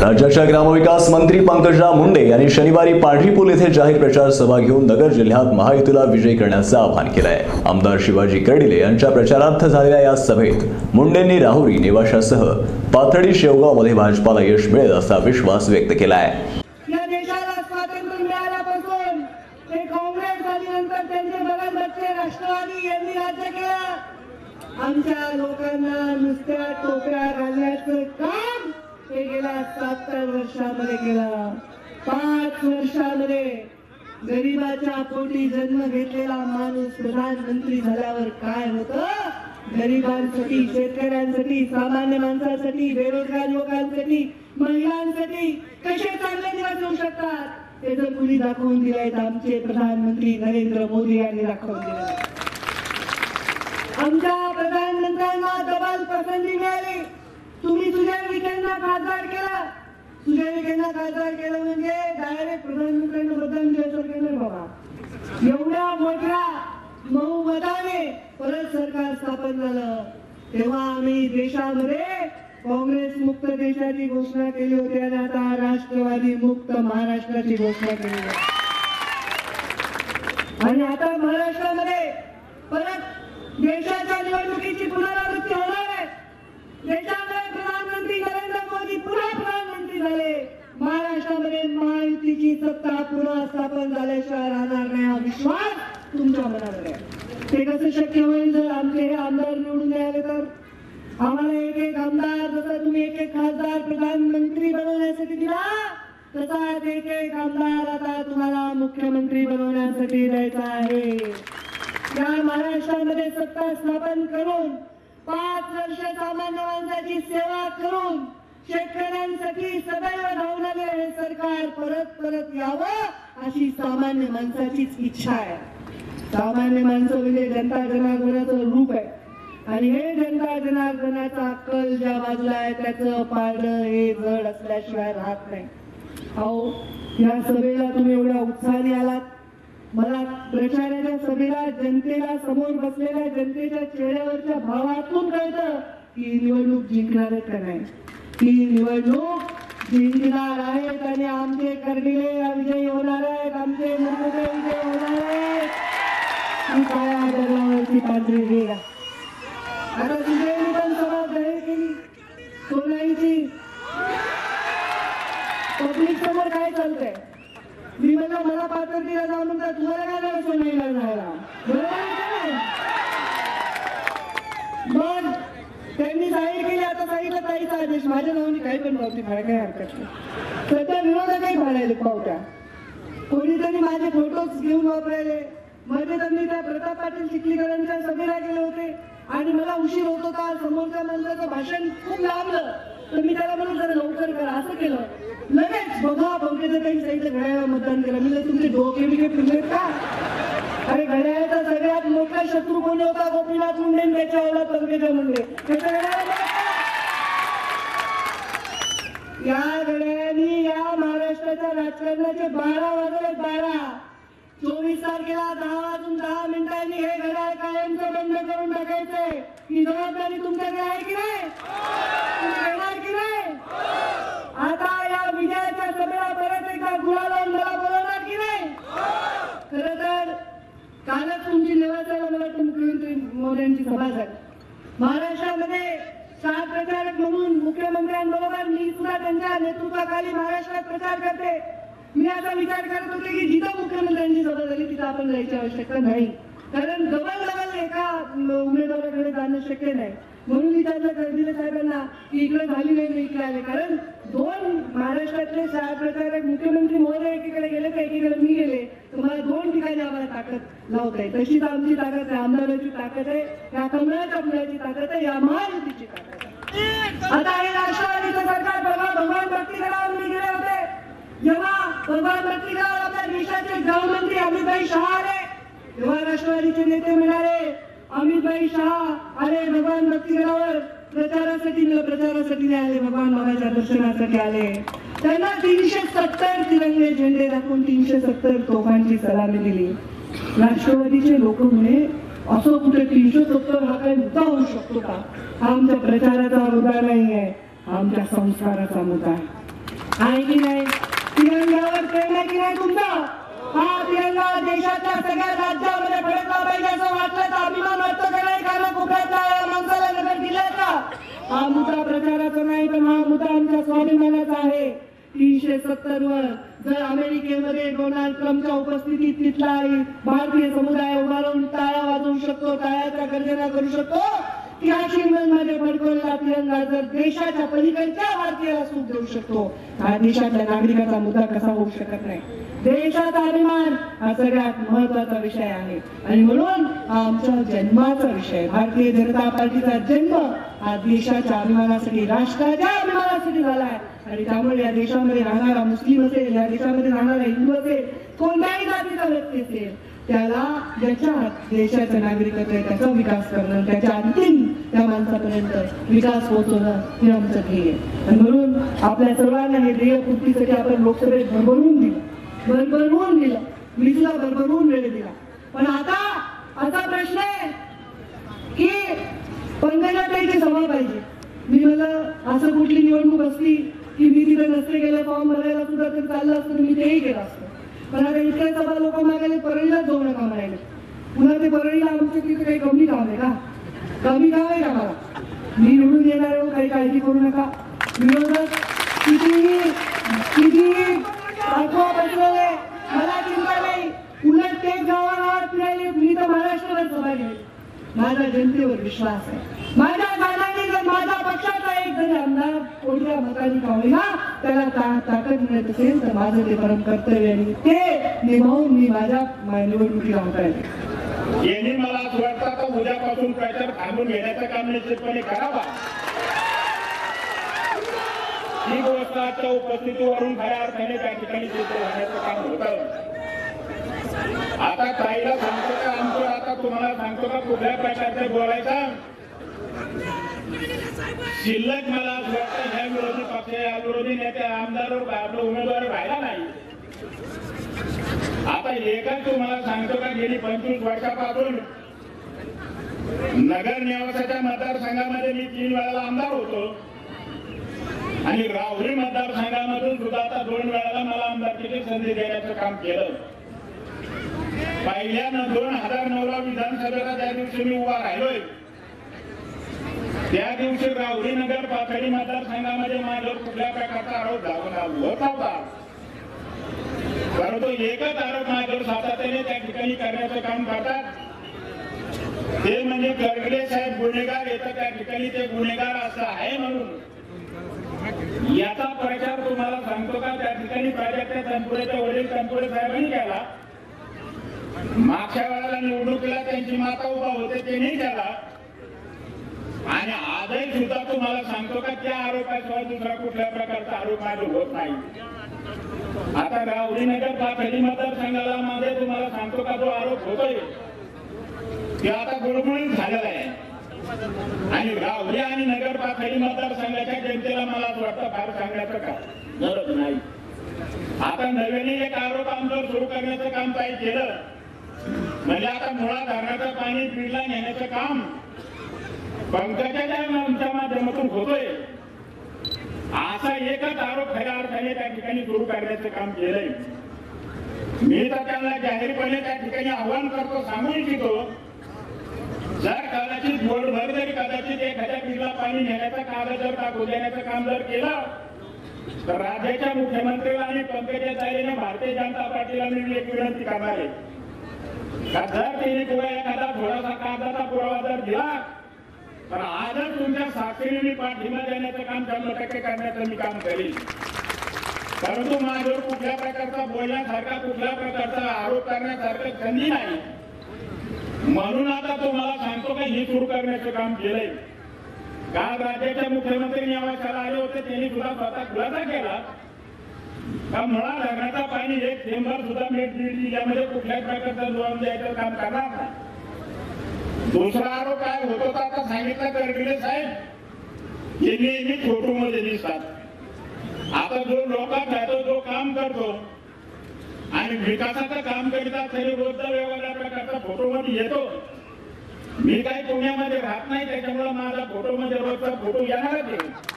राज्याच्या ग्रामविकास मंत्री पंकजा मुंडे यांनी शनिवारी पांढरीपूल येथे जाहीर प्रचार सभा घेऊन नगर जिल्ह्यात महायुतीला विजयी करण्याचं आवाहन केलं आहे आमदार शिवाजी कर्डिले यांच्या प्रचारार्थ झालेल्या या सभेत मुंडेंनी राहुरी नेवाशासह पाथडी शेवगावमध्ये भाजपाला यश मिळेल असा विश्वास व्यक्त केला. आहे आमच्या लोकांना नुसत्या टोकऱ्या घालण्याचं काय? ते गेल्या सात वर्षामध्ये गेला. पाच वर्षामध्ये गरीबाच्या पोटी जन्म घेतलेला माणूस प्रधानमंत्री झाल्यावर काय होत? गरिबांसाठी शेतकऱ्यांसाठी सामान्य माणसासाठी बेरोजगार लोकांसाठी महिलांसाठी कसे चांगले दिवस होऊ शकतात? ते जर कुणी दाखवून दिले तर आमचे प्रधानमंत्री नरेंद्र मोदी यांनी दाखवून दिले आमच्या प्रधानमंत्र्यांना दबाल पसंती मिळाली तुम्ही सुजय विखेंना खासदार केला केला विखेंना खासदार म्हणजे केलं म्हणजे डायरेक्ट प्रधानमंत्र्यांना मतदान द्यायचं नाही बाबा. एवढ्या मोठ्या बहुमताने परत सरकार स्थापन झालं. तेव्हा आम्ही देशामध्ये काँग्रेस मुक्त देशाची घोषणा केली होती आणि आता राष्ट्रवादी मुक्त महाराष्ट्राची घोषणा केली आहे आणि आता महाराष्ट्रामध्ये परत देशाच्या निवडणुकीची पुनरावृत्ती होणार आहे. देशामध्ये प्रधानमंत्री नरेंद्र मोदी पुन्हा प्रधानमंत्री झाले. महाराष्ट्रामध्ये महायुतीची सत्ता पुन्हा स्थापन झाल्याशिवाय राहणार नाही हा विश्वास तुमच्या मनामध्ये आहे. ते कसं शक्य होईल जर आमचे हे आमदार निवडून मिळाले तर? आम्हाला एक एक आमदार जसं तुम्ही एक एक खासदार प्रधानमंत्री बनवण्यासाठी दिला तसा एक एक आमदार आता तुम्हाला मुख्यमंत्री बनवण्यासाठी द्यायचा आहे. या महाराष्ट्रामध्ये सत्ता स्थापन करून पाच वर्ष सामान्य माणसाची सेवा करून शेतकऱ्यांसाठी सदैव धावणारे हे सरकार. परत परत यावं अशी सामान्य माणसाचीच इच्छा आहे. सामान्य माणसं म्हणजे जनता जनार्दनाचं रूप आहे. आणि हे जनता जनार्दनाचा कल ज्या बाजूला आहे त्याचं पारडं हे जड असल्याशिवाय राहत नाही. अहो या सभेला तुम्ही एवढ्या उत्साहाने आलात. मला प्रचाराच्या सभेला जनतेला समोर बसलेल्या जनतेच्या चेहऱ्यावरच्या भावातून कळतं की निवडणूक जिंकणारच का नाही. ही निवडणूक जिंकणार आहेत आणि आमचे कर्डिले विजयी होणार आहेत आमचे मुरमुरे विजयी होणार आहेत. ही काळ्या दगडावरची पांढरी रेघ आहे. आता दुसऱ्यांनी पण सभा जाहीर केली. सोनाईची पब्लिक समोर काय चालतंय? मी म्हणलं मला पात्र दिला जाऊन नंतर तुम्हाला काय झालं सोनाईला जायला बरोबर आहे का नाही? मग त्यांनी जाहीर केली आता सांगितलं ताईचा आदेश माझ्या नावाने काही पण पावती फाडायला काही हरकत नाही. सध्या विरोधकही फाडायले पावत्या. कोणीतरी माझे फोटोज घेऊन वापरायले. मध्ये त्यांनी त्या प्रताप पाटील चिखलीकरांच्या सभेला गेले होते. आणि मला उशीर होत होता. समोरच्या माणसाचं भाषण खूप लांबलं. तर मी त्याला म्हणून जरा लवकर करा. असं केलं. लगेच बघा पंकजा काही सांगितलं घड्याला मतदान केलं मी तुमचे डोके बिके फिरले का? अरे घड्याळ्याचा सगळ्यात मोठा शत्रू कोणी होता? गोपीनाथ मुंडे त्याच्या औलाद पंकजा मुंडे. या घड्याळ्याने या महाराष्ट्राच्या राजकारणाचे बारा वाजले बारा. चोवीस तारखेला दहा वाजून दहा मिनिटांनी हे घड्याळ कायमचं बंद करून टाकायचंय. ही जबाबदारी तुमच्याकडे आहे की नाही? घेणार की नाही आता या विजयाच्या सभेला परत एकदा गुलाल लावून मला बोलवणार की नाही खर तर कालच तुमची निवासाला मला वाटतं मुख्यमंत्री मोदींची सभा झाली महाराष्ट्रामध्ये प्रचारक म्हणून मुख्यमंत्र्यांबरोबर मी सुद्धा त्यांच्या नेतृत्वाखाली महाराष्ट्रात प्रचार करते. मी असा विचार करत होते की जिथं मुख्यमंत्र्यांची सभा झाली तिथं आपण जायची आवश्यकता नाही. कारण डबल डबल एका उमेदवाराकडे जाणं शक्य नाही. म्हणून विचारलं कर्दिले साहेबांना की इकडे झाली नाही मी इकडे आले. कारण दोन महाराष्ट्रातले शाळा प्रचारक मुख्यमंत्री महोदय एकीकडे गेले तर एकीकडे मी गेले. तुम्हाला दोन ठिकाणी आम्हाला ताकद लावत आहे तशीच आमची ताकद आहे. आमदाराची ताकद आहे. या कमळाच्या मुलाची ताकद आहे. या महायुतीची ताकद आहे. आता हे राष्ट्रवादीचं सरकार परवा भगवान भक्तीगडावर मी गेले होते. जेव्हा भगवान भक्तीगडावर आपल्या देशाचे गृहमंत्री अमितभाई शहा आले तेव्हा राष्ट्रवादीचे नेते म्हणाले अमितभाई शहा अरे भगवान भक्तीगडावर प्रचारासाठी प्रचारासाठी नाही आले भगवान बाबाच्या दर्शनासाठी आले. त्यांना तीनशे सत्तर तिरंगे झेंडे दाखवून तीनशे सत्तर तोफांची सलामी दिली. राष्ट्रवादीचे लोक म्हणे असं कुठे तीनशे सत्तर हा काही मुद्दा होऊ शकतो का? हा आमच्या प्रचाराचा मुद्दा नाही आहे हा आमच्या संस्काराचा मुद्दा आहे. की नाही? तिरंगावर प्रेम आहे की नाही तुमचा? हा तिरंगा देशाच्या सगळ्या राज्यामध्ये फडकला पाहिजे असं वाटलं तर अभिमान व्यक्त करायला नाही कारण कोकणातल्या या माणसाला नगर दिलाय हा मुद्दा प्रचाराचा नाही पण हा मुद्दा आमच्या स्वाभिमानाचा आहे. तीनशे सत्तर वर जर अमेरिकेमध्ये डोनाल्ड ट्रम्पच्या उपस्थितीत तिथला भारतीय समुदाय उभा राहून टाळ्या वाजवू शकतो टाळ्याचा गर्जना करू शकतो मध्ये फडकवलेला तिरंगा जर देशाच्या पलीकडच्या भारतीयाला सूट देऊ शकतो हा देशातल्या नागरिकाचा मुद्दा कसा होऊ शकत नाही? देशाचा अभिमान हा सगळ्यात महत्त्वाचा विषय आहे. आणि म्हणून हा आमच्या जन्माचा विषय भारतीय जनता पार्टीचा जन्म हा देशाच्या अभिमानासाठी राष्ट्राच्या अभिमानासाठी झाला आहे आणि त्यामुळे या देशामध्ये राहणारा मुस्लिम असेल या देशामध्ये राहणारा हिंदू असेल कोणत्याही जातीचा व्यक्ती असेल त्याला ज्याच्या देशाचं नागरिकत्व आहे त्याचा विकास करणं त्याच्या अंतिम त्या माणसापर्यंत विकास पोहोचवणं हे आमचं ध्येय आणि म्हणून आपल्या सर्वांना हे ध्येय पूर्तीसाठी आपण लोकसभेत भरभरून दिलं. भरभरवून दिलं मी तुला भरभरून वेळ दिला. पण आता असा प्रश्न आहे की पंकजाताईची सभा पाहिजे. मी मला असं कुठली निवडणूक असली की मी तिथे नसते गेलं फॉर्म भरायला सुद्धा तर चाललं असतं मी तेही केलं असतं. पण आता इतक्या सभा लोक मागायला परळीलाच जाऊ नका म्हणायला पुन्हा ते परळीला आमच्या तिथे काही कमी काम आहे का? कमी काम आहे का मला मी निवडून येणार आहे, हो, काही काळजी करू नका. विरोधक कितीही कितीही अफवा पसरवले मला चिंता नाही. उलट ते गावागावात फिरायले मी तर महाराष्ट्रावर सभा घेईल माझा जनतेवर विश्वास आहे. माझ्या दादाने जर माझ्या पक्षाचा एक जरी आमदार कोणत्या मताने का होईना त्याला ता- ताकद मिळत असेल तर माझं ते परम कर्तव्य आणि ते निभावून मी माझ्या मा- निवडणुकीला हाताळले यांनी मला असं वाटतं आता उद्यापासून काहीतरी थांबून घेण्याचं काम निश्चितपणे करावा. ही गोष्ट आजच्या उपस्थितीवरून खऱ्या अर्थाने त्या ठिकाणी चित्र होण्याचं काम होत आता ताईला सांगतो का आमचं आता तुम्हाला सांगतो का कुठल्या प्रकारचे बोलायचा? शिल्लक मला असं वाटतं ह्या विरोधी पक्ष या विरोधी नेते आमदार आपलं उमेदवार राहिला नाही. आता एकच तुम्हाला सांगतो का गेली पंचवीस वर्षापासून नगर निवासाच्या मतदारसंघामध्ये मी तीन वेळाला आमदार होतो. आणि राहुरी मतदारसंघामधून सुद्धा आता दोन वेळाला मला आमदारकीची संधी देण्याचं काम केलं. पहिल्यानं दोन हजार नऊला विधानसभेला त्या दिवशी मी उभा राहिलोय त्या दिवशी राहुरी नगर पाथडी मतदारसंघामध्ये माझ्यावर कुठल्या प्रकारचा आरोप झाला होत होता. परंतु एकच आरोप माझ्यावर सातत्याने त्या ठिकाणी करण्याचं काम करतात. ते म्हणजे गर्गडे साहेब गुन्हेगार येतात त्या ठिकाणी ते गुन्हेगार असं आहे म्हणून. याचा प्रचार तुम्हाला सांगतो का? त्या ठिकाणी प्राजक्ता तनपुरेचे वडील तनपुरे साहेबांनी केला. मागच्या वेळेला निवडणुकीला त्यांची माता उभा होते त्यांनी केला. आणि आजही सुद्धा तुम्हाला सांगतो का त्या आरोपाशिवाय दुसरा कुठल्या प्रकारचा आरोप माझा होत नाही. आता राहुरीनगर पाथडी मतदारसंघाला माझे तुम्हाला सांगतो का जो आरोप होतोय ते आता गुळगुळीत झालेला आहे. आणि राहुरी आणि नगर पातळी मतदारसंघाच्या जनतेला मला वाटतं फार सांगण्याचं का गरज नाही. आता नव्याने एक आरोप आमच्यावर सुरू करण्याचं काम काही केलं. म्हणजे आता मुळा धरणाचं पाणी पिडला नेण्याचं काम पंकजाच्या आमच्या माध्यमातून होतोय. असा एकच आरोप खऱ्या अर्थाने त्या ठिकाणी सुरू करण्याचं काम केलंय. मी तर त्यांना जाहीरपणे त्या ठिकाणी आव्हान करतो सांगू इच्छितो जर कदाचित बोर्डभर जरी कदाचित एखाद्या पिढीला पाणी नेण्याचं कार्य जर टाकू देण्याचं काम जर केलं तर राज्याच्या मुख्यमंत्र्याला आणि पंकजा ताईने भारतीय जनता पार्टीला मी एक विनंती करणार आहे. का जर त्यांनी पुढे एखादा थोडासा कागदाचा पुरावा जर दिला तर आजच तुमच्या साक्षीने मी पाठिंबा देण्याचं काम शंभर टक्के करण्याचं मी काम करेन. परंतु माझ्यावर कुठल्या प्रकारचा बोलण्यासारखा कुठल्या प्रकारचा आरोप करण्यासारखं संधी नाही. म्हणून आता तुम्हाला सांगतो का हे सुरू करण्याचं काम केलंय. काल राज्याच्या मुख्यमंत्री निवासाला आले होते त्यांनी सुद्धा स्वतः खुलासा केला. का मुळा धरणाचा पाणी एक थेंबर सुद्धा मेट दिली जिल्ह्यामध्ये कुठल्याच प्रकारचं जोडून द्यायचं काम करणार नाही. दुसरा आरोप काय होतो तर आता सांगितलं करगिले साहेब हे नेहमी फोटो मध्ये दिसतात. आता जो लोकात जातो जो काम करतो आणि विकासाचं काम करीत असेल रोजचा व्यवहार या प्रकारचा फोटो मध्ये येतो. मी काही पुण्यामध्ये राहत नाही त्याच्यामुळे माझा फोटो मध्ये म्हणजे रोजचा फोटो येणारच आहे.